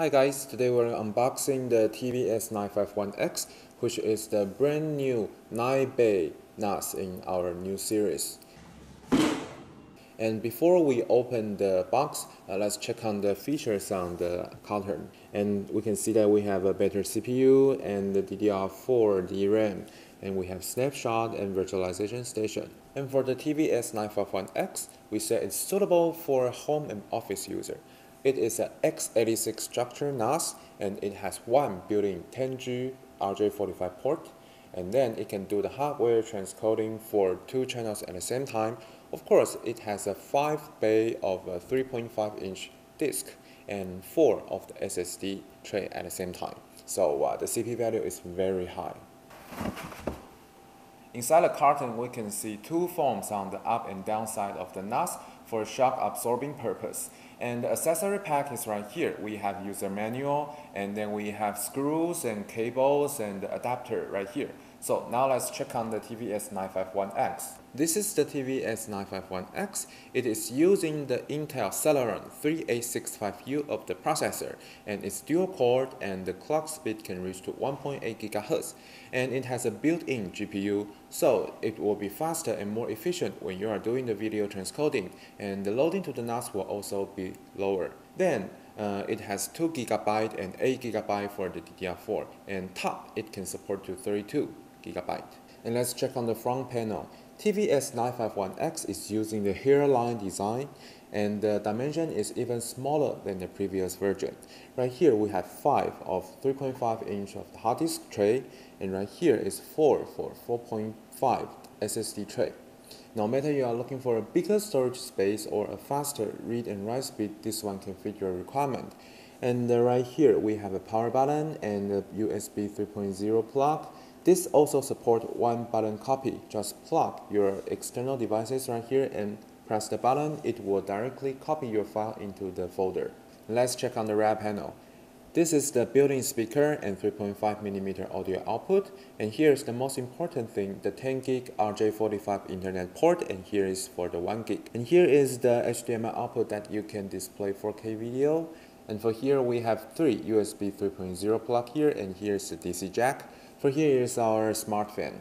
Hi guys, today we're unboxing the TVS 951X, which is the brand new 9-bay NAS in our new series. And before we open the box, uh, let's check on the features on the carton. And we can see that we have a better CPU and the DDR4 DRAM, and we have snapshot and virtualization station. And for the TVS 951X, we said it's suitable for home and office user. It is an x86 structure NAS and it has one built-in 10G RJ45 port and then it can do the hardware transcoding for two channels at the same time. Of course, it has a 5 bay of a 3.5 inch disk and 4 of the SSD tray at the same time. So uh, the CP value is very high. Inside the carton, we can see two forms on the up and down side of the NAS for shock absorbing purpose. And the accessory pack is right here. We have user manual, and then we have screws and cables and adapter right here. So now let's check on the TVS 951X. This is the TVS 951X. It is using the Intel Celeron 3865U of the processor and it's dual core and the clock speed can reach to 1.8 GHz and it has a built-in GPU so it will be faster and more efficient when you are doing the video transcoding and the loading to the NAS will also be lower. Then uh, it has 2 GB and 8 GB for the DDR4 and top it can support to 32 gigabyte. And let's check on the front panel. TVS 951X is using the hairline design and the dimension is even smaller than the previous version. Right here we have 5 of 3.5 inch of the hard disk tray and right here is 4 for 4.5 SSD tray. No matter you are looking for a bigger storage space or a faster read and write speed, this one can fit your requirement. And uh, right here we have a power button and a USB 3.0 plug this also supports one button copy. Just plug your external devices right here and press the button. It will directly copy your file into the folder. Let's check on the rear panel. This is the built-in speaker and 3.5mm audio output. And here's the most important thing, the 10 gig RJ45 internet port and here is for the 1 gig. And here is the HDMI output that you can display 4K video. And for here we have three USB 3.0 plug here and here's the DC jack. For here is our smart fan.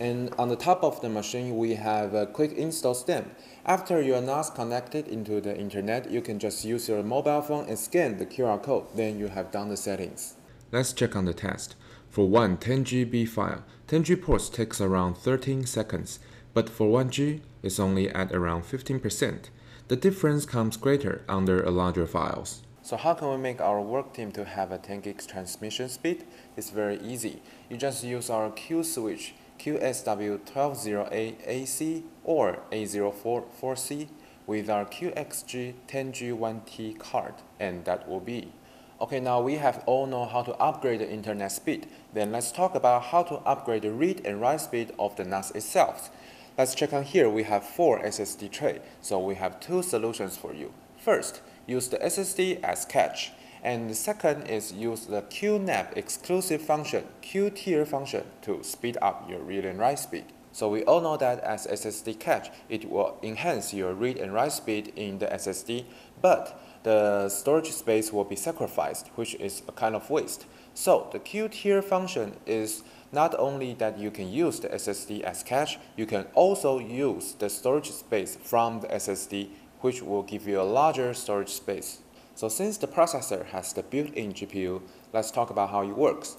And on the top of the machine, we have a quick install stamp. After your NAS connected into the internet, you can just use your mobile phone and scan the QR code. Then you have done the settings. Let's check on the test. For one 10GB file, 10G ports takes around 13 seconds, but for 1G, it's only at around 15%. The difference comes greater under a larger files. So how can we make our work team to have a 10 gigs transmission speed? It's very easy. You just use our Q switch QSW1208AC or A044C with our QXG 10G1T card and that will be. Okay, now we have all know how to upgrade the internet speed. Then let's talk about how to upgrade the read and write speed of the NAS itself. Let's check on here. We have four SSD tray, so we have two solutions for you. First, use the SSD as cache. And the second is use the QNAP exclusive function, QTIER function to speed up your read and write speed. So we all know that as SSD cache, it will enhance your read and write speed in the SSD, but the storage space will be sacrificed, which is a kind of waste. So the QTIER function is not only that you can use the SSD as cache, you can also use the storage space from the SSD which will give you a larger storage space. So since the processor has the built-in GPU, let's talk about how it works.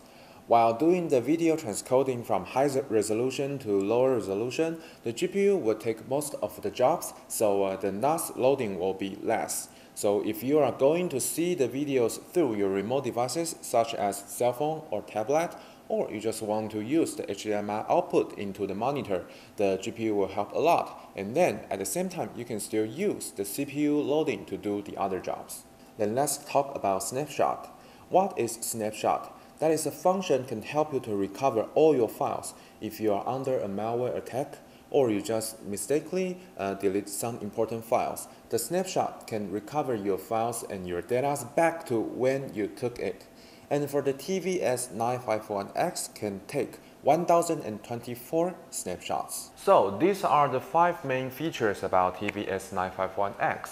While doing the video transcoding from high resolution to lower resolution, the GPU will take most of the jobs, so uh, the NAS loading will be less. So if you are going to see the videos through your remote devices such as cell phone or tablet, or you just want to use the HDMI output into the monitor, the GPU will help a lot. And then at the same time, you can still use the CPU loading to do the other jobs. Then let's talk about snapshot. What is snapshot? That is a function can help you to recover all your files if you are under a malware attack or you just mistakenly uh, delete some important files. The snapshot can recover your files and your data back to when you took it and for the TVS 951X can take 1024 snapshots. So these are the five main features about TVS 951X.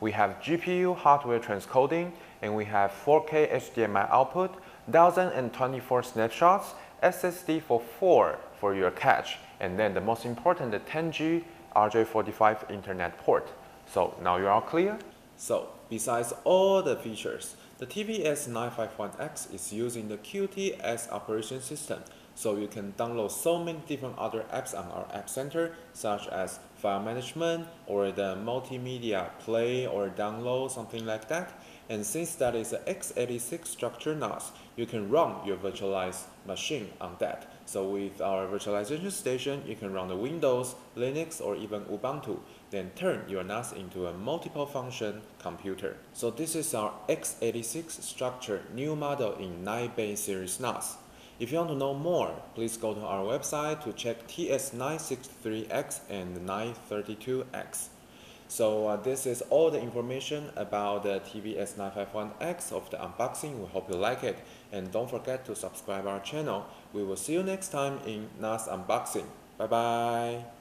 We have GPU hardware transcoding, and we have 4K HDMI output, 1024 snapshots, SSD for 4 for your cache, and then the most important, the 10G RJ45 internet port. So now you're clear? So, besides all the features, the TVS 951X is using the QTS operation system, so you can download so many different other apps on our App Center, such as file management or the multimedia play or download, something like that. And since that is an x86 structure NAS, you can run your virtualized machine on that. So with our virtualization station, you can run the Windows, Linux, or even Ubuntu, then turn your NAS into a multiple function computer. So this is our x86 structured new model in 9-bay series NAS. If you want to know more, please go to our website to check TS963X and 932X. So uh, this is all the information about the TVS 951X of the unboxing. We hope you like it. And don't forget to subscribe our channel. We will see you next time in NAS unboxing. Bye bye.